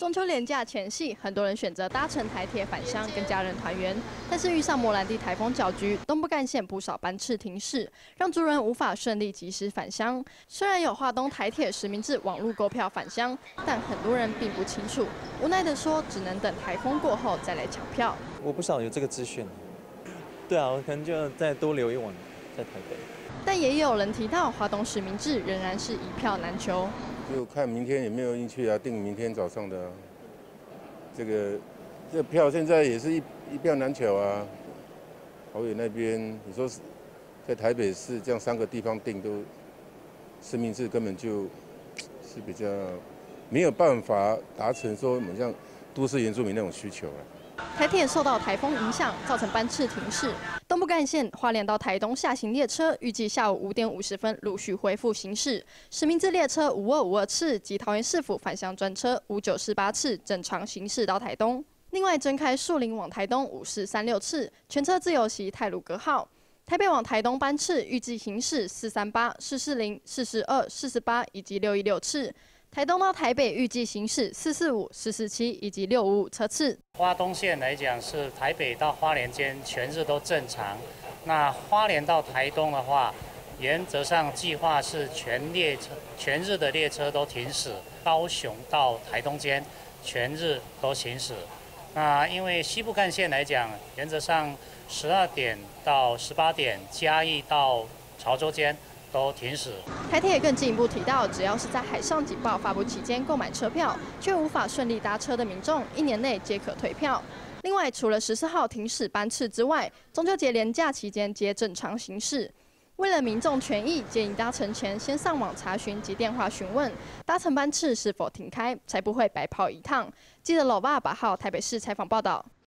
中秋连假前夕，很多人选择搭乘台铁返乡跟家人团圆，但是遇上莫兰蒂台风搅局，东部干线不少班次停驶，让族人无法顺利及时返乡。虽然有华东台铁实名制网络购票返乡，但很多人并不清楚，无奈的说，只能等台风过后再来抢票。我不晓得有这个资讯，对啊，我可能就再多留一晚在台北。但也有人提到，华东实名制仍然是一票难求。就看明天有没有运气啊，订明天早上的。这个这票现在也是一一票难求啊。桃园那边，你说是在台北市这样三个地方订都实名制，根本就是比较没有办法达成说我们像都市原住民那种需求啊。台铁受到台风影响，造成班次停驶。东部干线花莲到台东下行列车预计下午五点五十分陆续恢复行驶。实名制列车五二五二次及桃园市府返乡专车五九四八次正常行驶到台东。另外，增开树林往台东五四三六次全车自由席泰鲁格号。台北往台东班次预计行驶四三八、四四零、四四二、四十八以及六一六次。台东到台北预计行驶四四五、四四七以及六五五车次。花东线来讲是台北到花莲间全日都正常。那花莲到台东的话，原则上计划是全列车全日的列车都停驶。高雄到台东间全日都行驶。那因为西部干线来讲，原则上十二点到十八点，嘉义到潮州间。都停驶。台铁也更进一步提到，只要是在海上警报发布期间购买车票，却无法顺利搭车的民众，一年内皆可退票。另外，除了十四号停驶班次之外，中秋节连假期间皆正常行驶。为了民众权益，建议搭乘前先上网查询及电话询问搭乘班次是否停开，才不会白跑一趟。记者老爸八号台北市采访报道。